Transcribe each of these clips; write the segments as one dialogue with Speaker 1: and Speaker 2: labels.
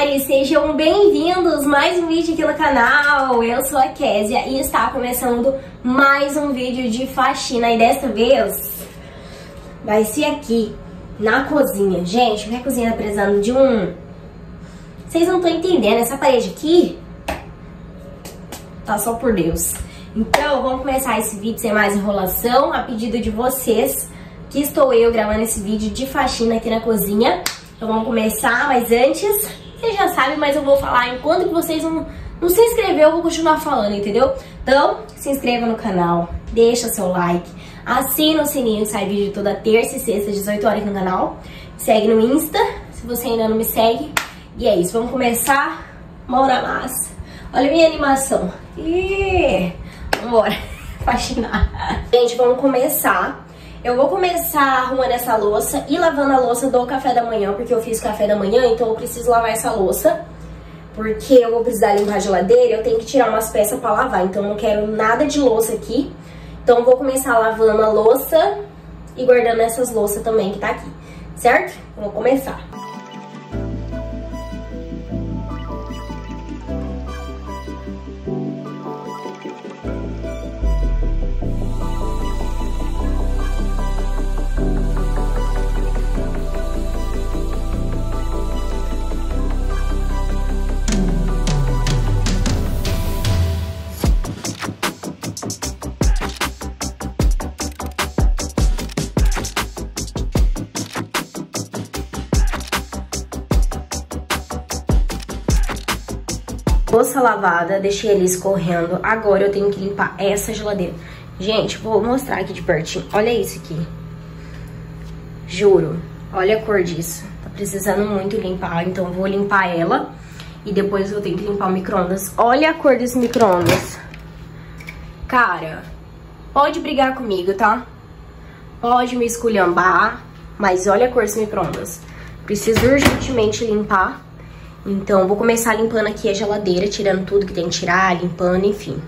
Speaker 1: Amores, sejam bem-vindos mais um vídeo aqui no canal. Eu sou a Késia e está começando mais um vídeo de faxina e desta vez vai ser aqui na cozinha. Gente, minha cozinha tá precisando de um... Vocês não estão entendendo, essa parede aqui tá só por Deus. Então, vamos começar esse vídeo sem mais enrolação, a pedido de vocês, que estou eu gravando esse vídeo de faxina aqui na cozinha. Então vamos começar, mas antes, vocês já sabem, mas eu vou falar enquanto que vocês não, não se inscreveram, eu vou continuar falando, entendeu? Então, se inscreva no canal, deixa seu like, assina o sininho que sai vídeo toda terça e sexta, 18 horas no canal. Segue no Insta, se você ainda não me segue. E é isso, vamos começar. Mão massa. Olha minha animação. Ih, vambora, faxinar. Gente, vamos começar eu vou começar arrumando essa louça e lavando a louça do café da manhã, porque eu fiz café da manhã, então eu preciso lavar essa louça. Porque eu vou precisar limpar a geladeira, eu tenho que tirar umas peças pra lavar, então eu não quero nada de louça aqui. Então eu vou começar lavando a louça e guardando essas louças também que tá aqui, certo? Vou começar. Louça lavada, deixei ele escorrendo. Agora eu tenho que limpar essa geladeira. Gente, vou mostrar aqui de pertinho. Olha isso aqui. Juro. Olha a cor disso. Tá precisando muito limpar, então vou limpar ela. E depois eu tenho que limpar o micro-ondas. Olha a cor desse micro-ondas. Cara, pode brigar comigo, tá? Pode me esculhambar, mas olha a cor desse micro-ondas. Preciso urgentemente limpar então, vou começar limpando aqui a geladeira, tirando tudo que tem que tirar, limpando, enfim.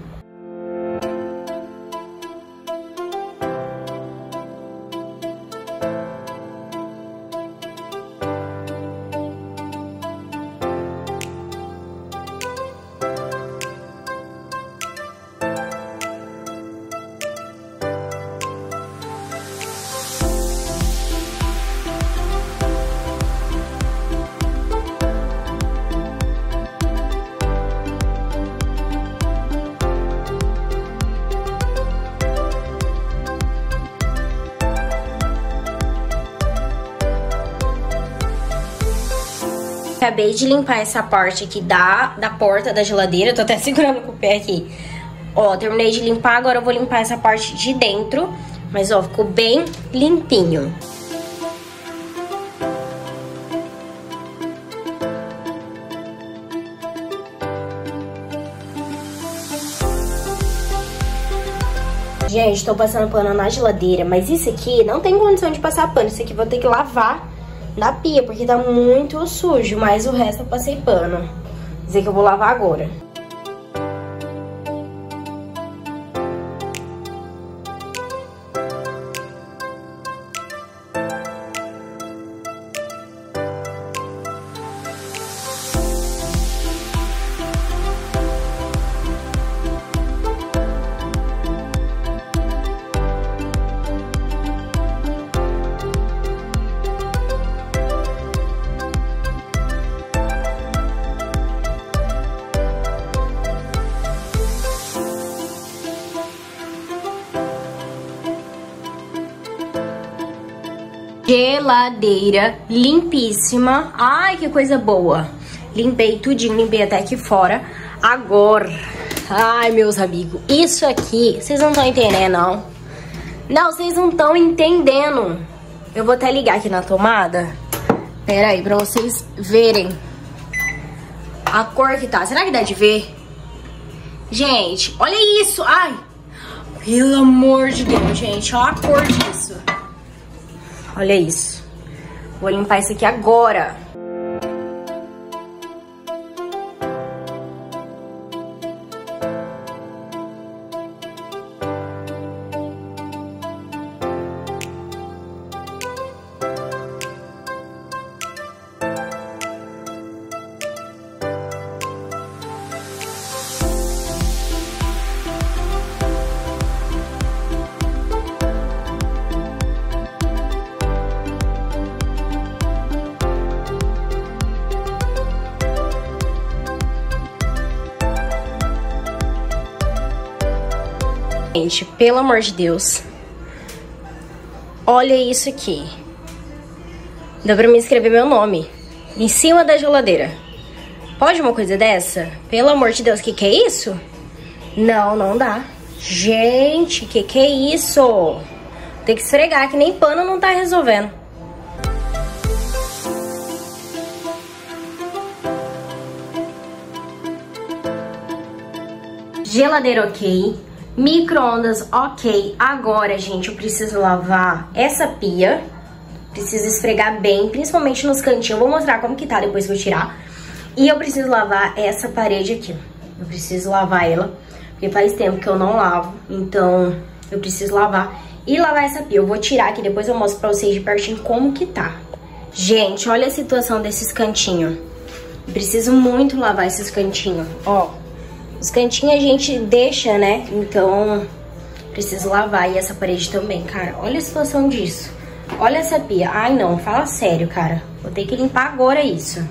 Speaker 1: Acabei de limpar essa parte aqui da, da porta da geladeira. Tô até segurando com o pé aqui. Ó, terminei de limpar, agora eu vou limpar essa parte de dentro. Mas, ó, ficou bem limpinho. Gente, tô passando pano na geladeira, mas isso aqui não tem condição de passar pano. Isso aqui vou ter que lavar na pia, porque tá muito sujo, mas o resto eu passei pano. Dizer que eu vou lavar agora. Geladeira limpíssima. Ai, que coisa boa. Limpei tudinho, limpei até aqui fora. Agora, ai, meus amigos, isso aqui, vocês não estão entendendo, não. Não, vocês não estão entendendo. Eu vou até ligar aqui na tomada. Pera aí, pra vocês verem a cor que tá. Será que dá de ver? Gente, olha isso. Ai, pelo amor de Deus, gente. Olha a cor disso. Olha isso. Vou limpar isso aqui agora. Gente, pelo amor de Deus. Olha isso aqui. Dá pra me escrever meu nome. Em cima da geladeira. Pode uma coisa dessa? Pelo amor de Deus, que que é isso? Não, não dá. Gente, que que é isso? Tem que esfregar, que nem pano não tá resolvendo. Geladeira ok. Micro-ondas ok. Agora, gente, eu preciso lavar essa pia. Preciso esfregar bem, principalmente nos cantinhos. Eu vou mostrar como que tá depois que eu tirar. E eu preciso lavar essa parede aqui. Eu preciso lavar ela, porque faz tempo que eu não lavo. Então, eu preciso lavar. E lavar essa pia. Eu vou tirar aqui, depois eu mostro pra vocês de pertinho como que tá. Gente, olha a situação desses cantinhos. Preciso muito lavar esses cantinhos. Ó, os cantinhos a gente deixa, né? Então, preciso lavar. E essa parede também, cara. Olha a situação disso. Olha essa pia. Ai, não, fala sério, cara. Vou ter que limpar agora isso.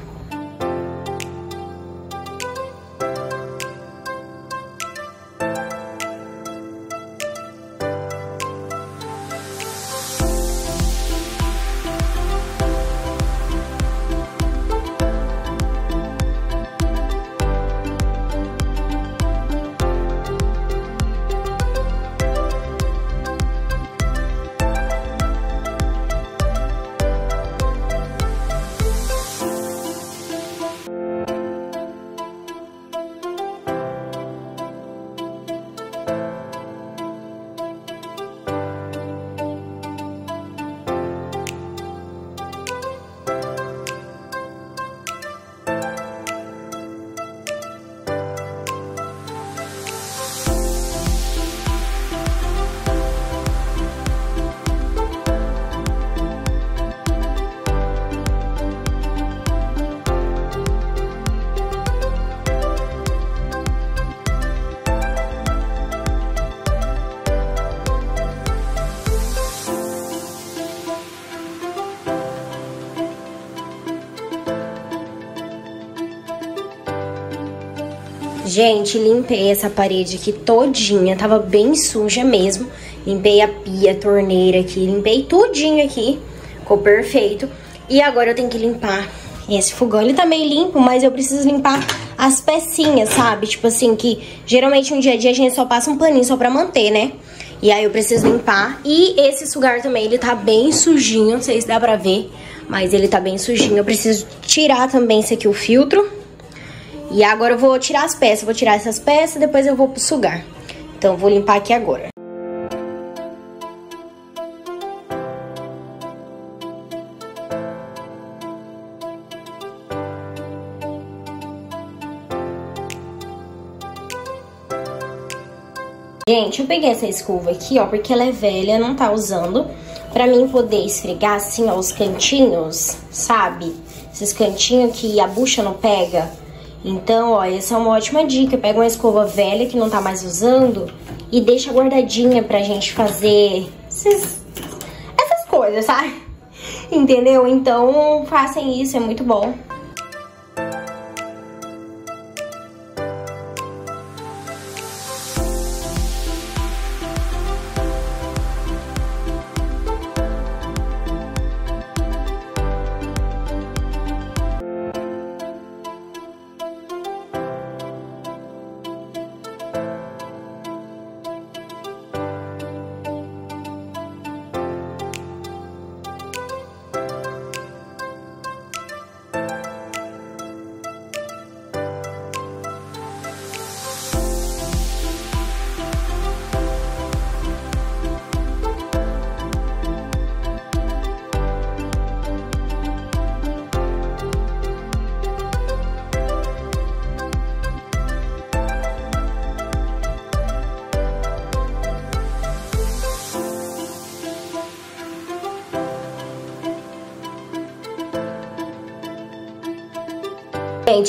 Speaker 1: Gente, limpei essa parede aqui todinha, tava bem suja mesmo. Limpei a pia, a torneira aqui, limpei tudinho aqui, ficou perfeito. E agora eu tenho que limpar esse fogão. Ele tá meio limpo, mas eu preciso limpar as pecinhas, sabe? Tipo assim, que geralmente no dia a dia a gente só passa um paninho só pra manter, né? E aí eu preciso limpar. E esse sugar também, ele tá bem sujinho, não sei se dá pra ver, mas ele tá bem sujinho. Eu preciso tirar também esse aqui, o filtro. E agora eu vou tirar as peças, vou tirar essas peças, depois eu vou pro sugar. Então, vou limpar aqui agora. Gente, eu peguei essa escova aqui, ó, porque ela é velha, não tá usando. Pra mim poder esfregar assim, ó, os cantinhos, sabe? Esses cantinhos que a bucha não pega. Então, ó, essa é uma ótima dica. Pega uma escova velha que não tá mais usando e deixa guardadinha pra gente fazer esses, essas coisas, sabe? Entendeu? Então, façam isso, é muito bom.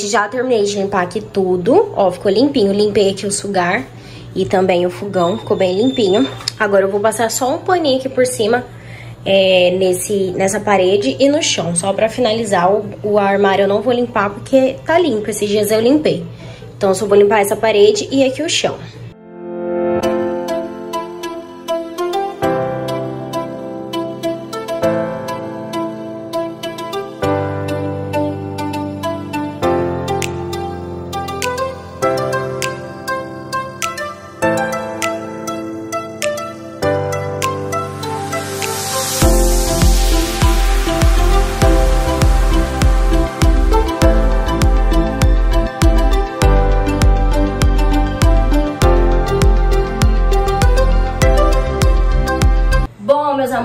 Speaker 1: Gente, já terminei de limpar aqui tudo. Ó, ficou limpinho. Limpei aqui o sugar e também o fogão. Ficou bem limpinho. Agora eu vou passar só um paninho aqui por cima é, nesse, nessa parede e no chão. Só pra finalizar, o, o armário eu não vou limpar porque tá limpo. Esses dias eu limpei. Então, só vou limpar essa parede e aqui o chão.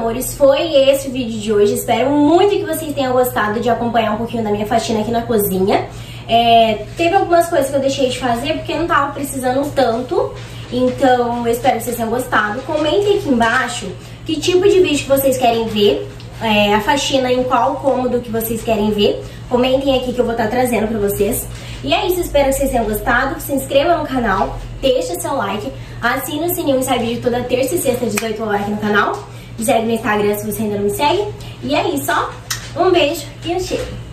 Speaker 1: Amores, foi esse o vídeo de hoje. Espero muito que vocês tenham gostado de acompanhar um pouquinho da minha faxina aqui na cozinha. É, teve algumas coisas que eu deixei de fazer porque não tava precisando tanto. Então, eu espero que vocês tenham gostado. Comentem aqui embaixo que tipo de vídeo que vocês querem ver. É, a faxina em qual cômodo que vocês querem ver. Comentem aqui que eu vou estar trazendo pra vocês. E é isso, espero que vocês tenham gostado. Se inscreva no canal, deixa seu like, assine o sininho e sai vídeo toda terça e sexta, 18 horas aqui no canal. Me segue no Instagram se você ainda não me segue. E é isso, ó. Um beijo e um cheiro.